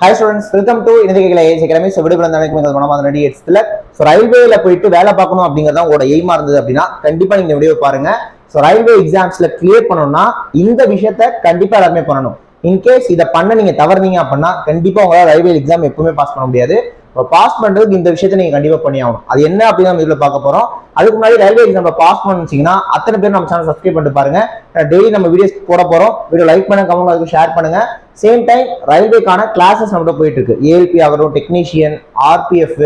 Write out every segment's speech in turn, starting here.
High students welcome to இணையகளை ஏசிக்கிறமே so விடுபட நடக்கும் மனமாக ரெடி எட்ஸில் ஸோ ரயில்வேல போயிட்டு வேலை பார்க்கணும் அப்படிங்கிறது தான் உங்களோட எய்மா இருந்தது அப்படின்னா கண்டிப்பா நீங்க வீடியோ பாருங்க. ஸோ ரயில்வே எக்ஸாம்ஸ்ல கிளியர் பண்ணணும்னா இந்த விஷயத்த கண்டிப்பா எல்லாருமே பண்ணணும். இன்கேஸ் இதை பண்ண நீங்க தவறுனீங்க அப்படின்னா கண்டிப்பா உங்களால் ரயில்வே எக்ஸாம் எப்பவுமே பாஸ் பண்ண முடியாது. இப்போ பாஸ் பண்றதுக்கு இந்த விஷயத்த நீங்க கண்டிப்பா பண்ணி ஆகணும். அது என்ன அப்படின்னு நம்ம இதில் பார்க்க போறோம். அதுக்கு முன்னாடி ரயில்வே எக்ஸாம் பாஸ் பண்ணுச்சிங்கன்னா அத்தனை பேர் நம்ம சேனல் சப்ஸ்கிரைப் பண்ணிட்டு பாருங்க. டெய்லி நம்ம வீடியோஸ் போட போறோம். வீடியோ லைக் பண்ணுங்க கமெண்ட் அதுக்கு ஷேர் பண்ணுங்க. சேம் டைம் ரயில்வேக்கான கிளாஸஸ் நம்மகிட்ட போயிட்டு இருக்கு. ஏஎல்பி ஆகட்டும் technician RPF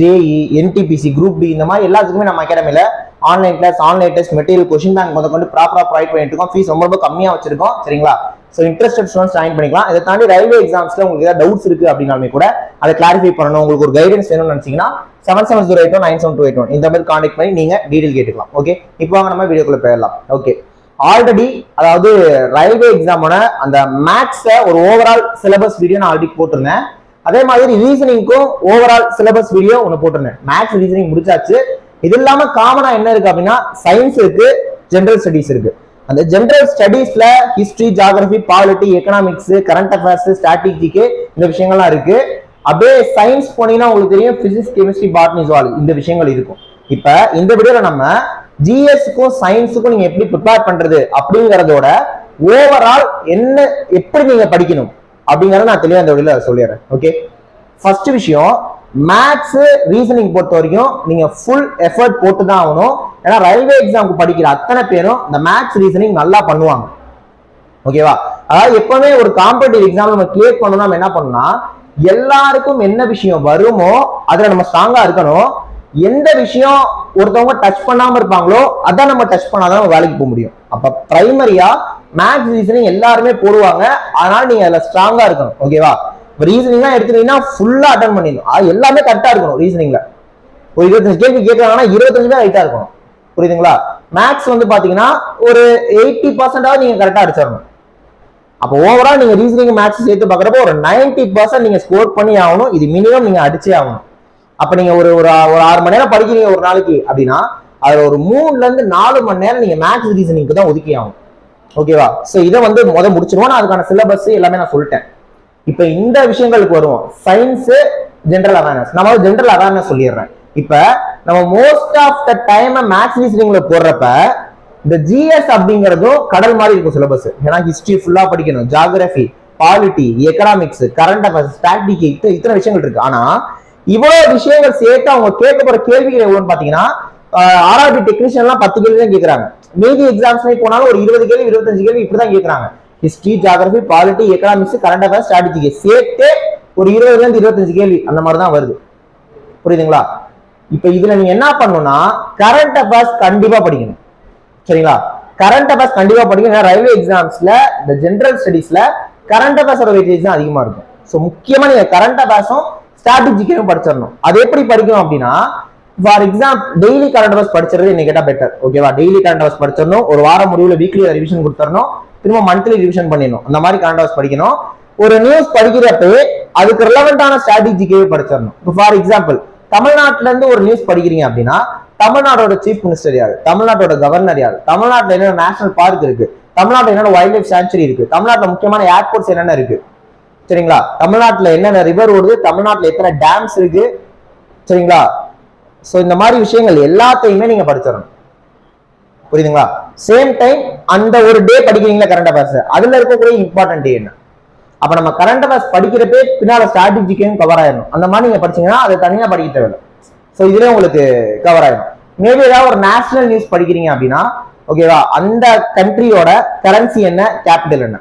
JE NTPC group D இந்த மாதிரி எல்லாத்துக்குமே நம்ம அகாடமியில் online class online test material question bank முதல் கொண்டு ப்ராப்பரா ப்ரொவைட் பண்ணிட்டு இருக்கோம். ஃபீஸ் ரொம்ப ரொம்ப கம்மியாக வச்சிருக்கோம். சரிங்களா? ஸோ இன்ட்ரெஸ்டட் ஸ்டூடெண்ட்ஸ் ஜாயின் பண்ணிக்கலாம். இதை தாண்டி ரயில்வே எக்ஸாம்ஸ்ல உங்களுக்கு ஏதாவது டவுட்ஸ் இருக்கு அப்படின்னாலுமே கூட அதை கிளாரிஃபை பண்ணணும். உங்களுக்கு ஒரு கைடன்ஸ் வேணும்னு நினைச்சீங்கன்னா seven seven zero eight one nine seven two eight one இந்த மாதிரி கான்டெக்ட் பண்ணி நீங்க டீடைல் கேட்டுக்கலாம். ஓகே இப்போ வாங்க நம்ம வீடியோக்குள்ள போயிடலாம். ஓகே ஆல்ரெடி அதாவது ரயில்வே எக்ஸாமோட அந்த மேக்ஸை ஒரு ஓவரால் சிலபஸ் வீடியோ நான் ஆல்ரெடி போட்டிருந்தேன். அதே மாதிரி ரீசனிங்க்கும் ஓவரால் சிலபஸ் வீடியோ ஒன்று போட்டிருந்தேன். மேக்ஸ் ரீசனிங் முடிச்சாச்சு. இது இல்லாம காமனா என்ன இருக்கு அப்படின்னா சயின்ஸ் இருக்கு ஜென்ரல் ஸ்டடிஸ் இருக்கு. அந்த general ஸ்டடீஸ்ல history geography polity economics current affairs ஸ்ட்ராட்டஜிக்கு இந்த விஷயங்கள்லாம் இருக்கு. அப்படியே சயின்ஸ் போனீங்கன்னா உங்களுக்கு தெரியும் பிசிக்ஸ் கெமிஸ்ட்ரி பாட்னி ஜுவாலஜி இந்த விஷயங்கள் இருக்கும். இப்ப இந்த வீடியோல நம்ம ஜிஎஸ்க்கும் சயின்ஸுக்கும் நீங்க எப்படி ப்ரிப்பேர் பண்றது அப்படிங்கறதோட ஓவரால் என்ன எப்படி நீங்க படிக்கணும் அப்படிங்கறத நான் தெளிவா இந்த வீடியோல சொல்லிடுறேன். ஓகே ஃபர்ஸ்ட் விஷயம் மேத்ஸ் ரீசனிங் பொறுத்த வரைக்கும் நீங்க ஃபுல் எஃபர்ட் போட்டு தான் ஆகணும். ஏன்னா ரயில்வே எக்ஸாமுக்கு படிக்கிற அத்தனை பேரும் இந்த மேத்ஸ் ரீசனிங் நல்லா பண்ணுவாங்க. ஓகேவா அதாவது எப்பவுமே ஒரு காம்படிட்டிவ் எக்ஸாம் நம்ம கிளியர் பண்ணணும் நம்ம என்ன பண்ணலாம் எல்லாருக்கும் என்ன விஷயம் வருமோ அதுல நம்ம ஸ்ட்ராங்கா இருக்கணும். எந்த விஷயம் ஒருத்தவங்க டச் பண்ணாம இருப்பாங்களோ அதான் நம்ம டச் பண்ணாதான் நம்ம வேலைக்கு போக முடியும். அப்ப பிரைமரியா மேத்ஸ் ரீசனிங் எல்லாருமே போடுவாங்க. அதனால நீங்க அதுல ஸ்ட்ராங்கா இருக்கணும். ஓகேவா ரீசனிங்லாம் எடுத்துட்டீங்கன்னா ஃபுல்லாக அட்டன் பண்ணிடணும். அது எல்லாமே கரெக்டாக இருக்கணும் ரீசனிங்கில் ஒரு இருபத்தஞ்சு கேள்வி கேட்கறாங்கன்னா இருபத்தஞ்சுமே ரைட்டாக இருக்கணும். புரியுதுங்களா? மேக்ஸ் வந்து பார்த்தீங்கன்னா ஒரு எயிட்டி பர்சன்டாவது நீங்கள் கரெக்டாக அடிச்சிடணும். அப்போ ஓவரால் நீங்க ரீசனிங் மேத்ஸ் சேர்த்து பார்க்குறப்போ ஒரு நைன்டி பர்சன்ட் நீங்க ஸ்கோர் பண்ணி ஆகணும். இது மினிமம் நீங்க அடிச்சே ஆகணும். அப்ப நீங்க ஒரு ஒரு ஒரு ஆறு மணி நேரம் படிக்கிறீங்க ஒரு நாளைக்கு அப்படின்னா அதுல ஒரு மூணுல இருந்து நாலு மணி நேரம் நீங்க மேக்ஸ் ரீசனிங்க்கு தான் ஒதுக்கி ஆகணும். ஓகேவா ஸோ இதை வந்து முத முடிச்சிருவோம் நான் அதுக்கான சிலபஸ் எல்லாமே நான் சொல்லிட்டேன். இப்ப இந்த விஷயங்களுக்கு வருவோம். சயின்ஸ் ஜென்ரல் அவேர்னஸ் நம்ம ஜென்ரல் அவேர்னஸ் சொல்லிடுறேன். இப்ப நம்ம most of the time maths ரீசனிங்ல போடுறப்ப இந்த ஜிஎஸ் அப்படிங்கிறதும் கடல் மாதிரி இருக்கும் சிலபஸ் ஏன்னா ஹிஸ்டரி ஃபுல்லா படிக்கணும். Geography polity economics current affairs static இத்தனை விஷயங்கள் இருக்கு. ஆனா இவ்வளவு விஷயங்கள் சேர்த்து அவங்க கேட்க போற கேள்விகள் எவ்வளவுன்னு பாத்தீங்கன்னா ஆர்ஆர்பி டெக்னீஷியன் எல்லாம் பத்து கேள்வி தான் கேட்கறாங்க மீதி எக்ஸாம்ஸ் போனாலும் ஒரு இருபது கேள்வி இருபத்தஞ்சு கேள்வி இப்படிதான் கேட்கறாங்க history geography polity economics current affairs strategy சேர்த்து ஒரு இருபதுலேருந்து இருபத்தஞ்சு கேள்வி. அந்த மாதிரி தான் வருது. புரியுதுங்களா? இப்போ இதில் நீங்க என்ன பண்ணணும்னா கரண்ட் அஃபேர்ஸ் கண்டிப்பாக படிக்கணும். சரிங்களா? கரண்ட் அஃபேர்ஸ் கண்டிப்பாக படிக்கணும். ரயில்வே எக்ஸாம்ஸில் இந்த ஜென்ரல் ஸ்டடீஸில் கரண்ட் அஃபேர்ஸோட வெயிட்டேஜ் தான் அதிகமாக இருக்கும். ஸோ முக்கியமாக நீங்கள் கரண்ட் அஃபேர்ஸும் ஸ்ட்ராட்டஜிக்கையும் படிச்சிடணும். அது எப்படி படிக்கணும் அப்படின்னா for exam daily current affairs படிச்சிருது என்ன கேட்டால் பெட்டர் ஓகேவா டெய்லி கரண்ட் அஃபேர்ஸ் படிச்சிடணும். ஒரு வாரம் முடிவில் வீக்லி ரிவிஷன் கொடுத்துடணும். திரும்ப மந்த்லி ரிவிஷன் பண்ணிடணும். அந்த மாதிரி கரண்ட் படிக்கணும். ஒரு நியூஸ் படிக்கிறப்பவே அதுக்கு ரிலவெண்டான ஸ்ட்ராட்டஜிக்கே படிச்சிடணும். இப்போ ஃபார் எக்ஸாம்பிள் தமிழ்நாட்டுல இருந்து ஒரு நியூஸ் படிக்கிறீங்க அப்படின்னா தமிழ்நாட்டோட சீஃப் மினிஸ்டர் யார்? தமிழ்நாட்டோட கவர்னர் யார்? தமிழ்நாட்டில் என்னென்ன நேஷனல் பார்க் இருக்கு? தமிழ்நாட்டில் என்னென்ன வைல்ட் லைஃப் சாங்சுரி இருக்கு? தமிழ்நாட்டில் முக்கியமான ஏர்போர்ட்ஸ் என்னென்ன இருக்கு? சரிங்களா? தமிழ்நாட்டில் என்னென்ன ரிவர் ஓடுது? தமிழ்நாட்டில் எத்தனை டேம்ஸ் இருக்கு? சரிங்களா? ஸோ இந்த மாதிரி விஷயங்கள் எல்லாத்தையுமே நீங்க படிச்சிடணும். புரியுதுங்களா? சேம் டைம் அந்த ஒரு டே படிக்கிறீங்களா கரண்ட் அஃபேர்ஸ் அதுல இருக்கக்கூடிய இம்பார்ட்டன்ட் டே என்ன? அப்ப நம்ம கரண்ட் அஃபேர்ஸ் படிக்கிறப்பே பின்னால ஸ்ட்ராட்டஜிக்கையும் கவர் ஆயிடும் அந்த மாதிரி நீங்க படிச்சீங்கன்னா அதை தனியா படிக்க தேவையில்லை. ஸோ இதுல உங்களுக்கு கவர் ஆயிடும். மேபி ஏதாவது ஒரு நேஷனல் நியூஸ் படிக்கிறீங்க அப்படின்னா ஓகேவா அந்த கண்ட்ரியோட கரன்சி என்ன? கேபிட்டல் என்ன?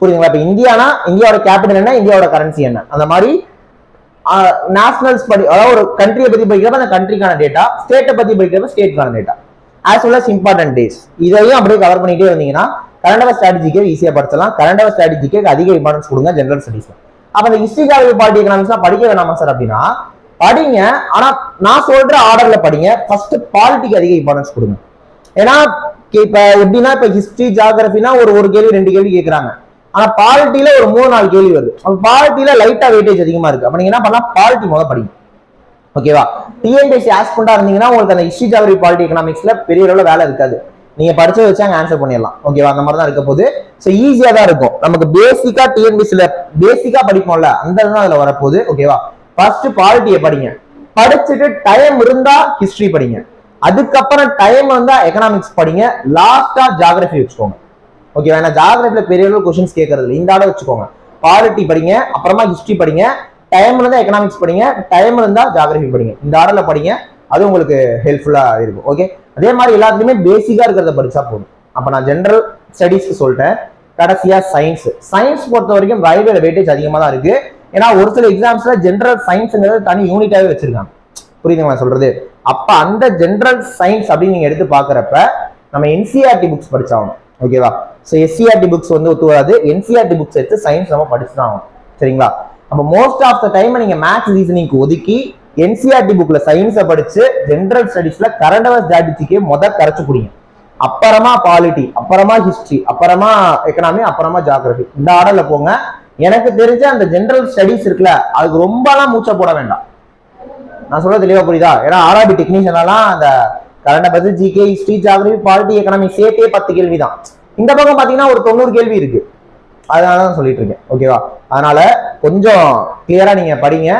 புரியுதுங்களா? இப்போ இந்தியானா இந்தியாவோட கேபிட்டல் என்ன? இந்தியாவோட கரன்சி என்ன? அந்த மாதிரி நேஷனல்ஸ் படி அதாவது ஒரு கண்ட்ரியை பத்தி படிக்கிறப்ப அந்த கண்ட்ரிக்கான டேட்டா ஸ்டேட்டை பத்தி படிக்கிறப்ப ஸ்டேட்டுக்கான data as well as important days இதையும் அப்படியே கவர் பண்ணிட்டே வந்தீங்கன்னா கரண்ட் அவர் ஸ்ட்ராட்டஜிக்கே ஈஸியாக படுத்தலாம் கரண்ட் அவர் ஸ்ட்ராட்டஜிக்கே அதிக இம்பார்ட்டன்ஸ் கொடுங்க ஜென்ரல் ஸ்டடிஸ் அப்போ இந்த ஹிஸ்ட்ரி ஜாகிரபி பாலிட்டி எக்கனாமிக்ஸ்லாம் படிக்க வேணாமா சார் அப்படின்னா படிங்க. ஆனால் நான் சொல்கிற ஆர்டரில் படிங்க. ஃபர்ஸ்ட் பாலிட்டிக்கு அதிக இம்பார்ட்டன்ஸ் கொடுங்க. ஏன்னா இப்போ எப்படின்னா இப்போ ஹிஸ்ட்ரி ஜாகிரபினா ஒரு ஒரு கேள்வி ரெண்டு கேள்வி கேட்குறாங்க ஆனால் பாலிட்டியில் ஒரு மூணு நாலு கேள்வி வருது. அப்போ பாலிட்டியில் லைட்டாக வெயிட்டேஜ் அதிகமாக இருக்குது அப்போ நீங்கள் என்ன பண்ணலாம்? பாலிட்டி முதல் படிங்க. ஓகேவா? டிஎன்பிஎஸ்சி ஆஸ்பண்டா இருந்தீங்கன்னா உங்களுக்கு அந்த ஹிஸ்ட்ரி ஜாகிரபி பாலிட்டி எக்கனாமிக்ஸ்ல பெரிய அளவில் வேலை இருக்காது. நீங்க படிச்சு வச்சு அங்கே ஆன்சர் பண்ணிடலாம். ஓகேவா? அந்த மாதிரி தான் இருக்க போது ஸோ ஈஸியா தான் இருக்கும். நமக்கு பேசிக்கா டிஎன்பிஎஸ்சியில பேசிக்கா படிப்போம்ல அந்த தான் அதுல வரப்போகுது. ஓகேவா? ஃபர்ஸ்ட் பாலிட்டியை படிங்க. படிச்சுட்டு டைம் இருந்தா ஹிஸ்டரி படிங்க. அதுக்கப்புறம் டைம் வந்தா எக்கனாமிக்ஸ் படிங்க. லாஸ்டா ஜாகிரபி வச்சுக்கோங்க. ஓகேவா? ஏன்னா ஜாகிரபில பெரிய அளவு கொஸ்டின்ஸ் கேட்கறது இல்லை. இந்த அளவு வச்சுக்கோங்க. பாலிட்டி படிங்க. அப்புறமா ஹிஸ்டரி படிங்க. டைம் இருந்தால் எக்கனாமிக்ஸ் படிங்க. டைம் இருந்தால் ஜாகிரபி படிங்க. இந்த ஆர்டரில் படிங்க. அது உங்களுக்கு ஹெல்ப்ஃபுல்லாக இருக்கும். ஓகே அதே மாதிரி எல்லாத்துலேயுமே பேசிக்காக இருக்கிறத படித்தா போதும். அப்போ நான் ஜென்ரல் ஸ்டடீஸ்க்கு சொல்லிட்டேன். கடைசியாக சயின்ஸ் சயின்ஸ் பொறுத்த வரைக்கும் ரயில்வேல வெயிட்டேஜ் அதிகமாக தான் இருக்குது ஏன்னா ஒரு சில எக்ஸாம்ஸில் ஜென்ரல் சயின்ஸுங்கிறது தனி யூனிட்டாகவே வச்சுருக்காங்க. புரியுதுங்களா சொல்கிறது அப்போ அந்த ஜென்ரல் சயின்ஸ் அப்படின்னு நீங்கள் எடுத்து பார்க்குறப்ப நம்ம என்சிஆர்டி புக்ஸ் படிச்சாகணும். ஓகேவா ஸோ எஸ்சிஆர்டி புக்ஸ் வந்து ஒத்து வராது. என்சிஆர்டி புக்ஸ் எடுத்து சயின்ஸ் நம்ம படிச்சு தான் ஆகணும். சரிங்களா? அப்போ மோஸ்ட் ஆஃப் த டைம் நீங்க மேத்ஸ் ரீசனிங்க்கு ஒதுக்கி என்சிஆர்டி புக்ல சயின்ஸை படிச்சு ஜென்ரல் ஸ்டடிஸ்ல கரண்ட் அவர் ஸ்ட்ராட்டஜிக்கே முத கரைச்சு குடிங்க அப்புறமா பாலிட்டி அப்புறமா ஹிஸ்டரி அப்புறமா எக்கனாமி அப்புறமா ஜாகிரபி இந்த ஆர்டர்ல போங்க. எனக்கு தெரிஞ்ச அந்த ஜென்ரல் ஸ்டடீஸ் இருக்குல்ல அதுக்கு ரொம்பலாம் மூச்சை போட வேண்டாம். நான் சொல்ல தெளிவா புரியுதா? ஏன்னா ஆர்ஆர்பி டெக்னீஷியனாலாம் அந்த கரண்ட் பத்தி GK history geography polity economy சேர்த்தே பத்து கேள்வி தான் இந்த பக்கம் பாத்தீங்கன்னா ஒரு தொண்ணூறு கேள்வி இருக்கு. அதனால தான் சொல்லிட்டு இருக்கேன். ஓகேவா அதனால கொஞ்சம் கிளியரா நீங்க படிங்க.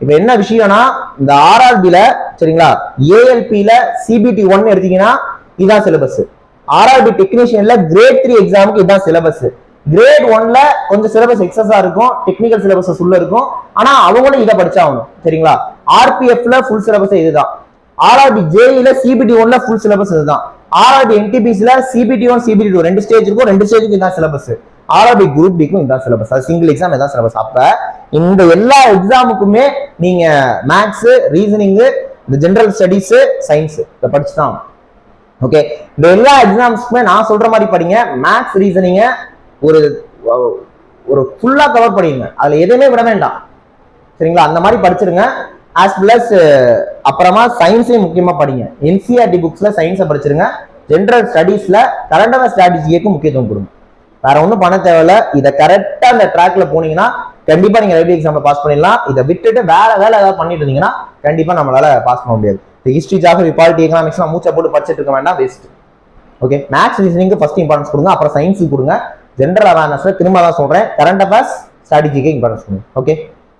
இப்போ என்ன விஷயம்னா இந்த ஆர்ஆர்பில சரிங்களா? ஏஎல்பியில சிபிடி ஒன் எடுத்தீங்கன்னா இதான் சிலபஸ் ஆர்ஆர்பி டெக்னீஷியன்ல கிரேட் த்ரீ எக்ஸாமுக்கு இதான் சிலபஸ் கிரேட் ஒன்ல கொஞ்சம் சிலபஸ் எக்ஸஸா இருக்கும் டெக்னிக்கல் சிலபஸ் உள்ள இருக்கும். ஆனா அவங்களும் இதை படிச்சாகணும் சரிங்களா? ஆர்பிஎஃப்ல ஃபுல் சிலபஸ் இதுதான். ஆர்ஆர்பி ஜேஇல சிபிடி ஒன்ல ஃபுல் சிலபஸ் இதுதான். ஆர்ஆர்பி என்டிபிசில சிபிடி ஒன் சிபிடி டூ ரெண்டு ஸ்டேஜ் இருக்கும் ரெண்டு ஸ்டேஜுக்கு இதான் சிலபஸ் ஆர்ஆர்பி குரூப் டிக்கும் இதான் சிலபஸ் அது சிங்கிள் எக்ஸாம் இதான் சிலபஸ் அப்ப இந்த எல்லா எக்ஸாமுக்குமே நீங்க மேக்ஸ் ரீசனிங் இந்த ஜென்ரல் ஸ்டடிஸ் சயின்ஸ் இதை படிச்சு தான் ஓகே இந்த எல்லா எக்ஸாம்ஸ்க்குமே நான் சொல்ற மாதிரி படிங்க. மேக்ஸ் ரீசனிங்க ஒரு ஒரு ஃபுல்லா கவர் பண்ணிடுங்க. அதுல எதுவுமே விட வேண்டாம். சரிங்களா? அந்த மாதிரி படிச்சிருங்க ஆஸ் பிளஸ் அப்புறமா சயின்ஸையும் முக்கியமா படிங்க. என்சிஆர்டி புக்ஸ்ல சயின்ஸை படிச்சிருங்க ஜென்ரல் ஸ்டடீஸ்ல கரண்ட் அவர் ஸ்ட்ராட்டஜிக்கு முக்கியத்துவம் கொடுங்க. வேற ஒன்றும் பண்ண தேவையில்ல. இதை கரெக்டா அந்த ட்ராக்ல போனீங்கன்னா கண்டிப்பா நீங்க ரயில்வே எக்ஸாம்ல பாஸ் பண்ணிடலாம். இதை விட்டுட்டு வேற வேலை ஏதாவது பண்ணிட்டு இருந்தீங்கன்னா கண்டிப்பா நம்மளால பாஸ் பண்ண முடியாது. இந்த ஹிஸ்ட்ரி ஜாகிரபி பாலிட்டி எக்கனாமிக்ஸ்லாம் மூச்சை போட்டு படிச்சுட்டு இருக்க வேண்டாம் வேஸ்ட் ஓகே மேக்ஸ் ரீசனிங்க்கு ஃபர்ஸ்ட் இம்பார்ட்டன்ஸ் கொடுங்க. அப்புறம் சயின்ஸுக்கு கொடுங்க. ஜென்ரல் அவேர்னஸ் திரும்ப தான் சொல்றேன். கரண்ட் அஃபேர்ஸ் ஸ்ட்ராட்டஜிக்கு இம்பார்ட்டன்ஸ் கொடுங்க. ஓகே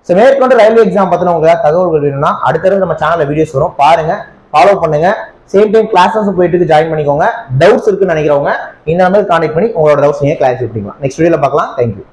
ஸோ மேற்கொண்டு ரயில்வே எக்ஸாம் பத்தின உங்களுக்கு தகவல்கள் வேணும்னா அடுத்தடுத்து நம்ம சேனலில் வீடியோஸ் வரும். பாருங்க. ஃபாலோ பண்ணுங்க. சேம் டைம் கிளாஸஸ் போயிட்டு ஜாயின் பண்ணிக்கோங்க. டவுட்ஸ் இருக்குன்னு நினைக்கிறவங்க இந்த நம்பருக்கு கான்டெக்ட் பண்ணி உங்களோட டவுட்ஸ் நீங்கள் கிளாரிஃபை பண்ணிக்கலாம். நெக்ஸ்ட் வீடியோவில் பார்க்கலாம். தேங்க்யூ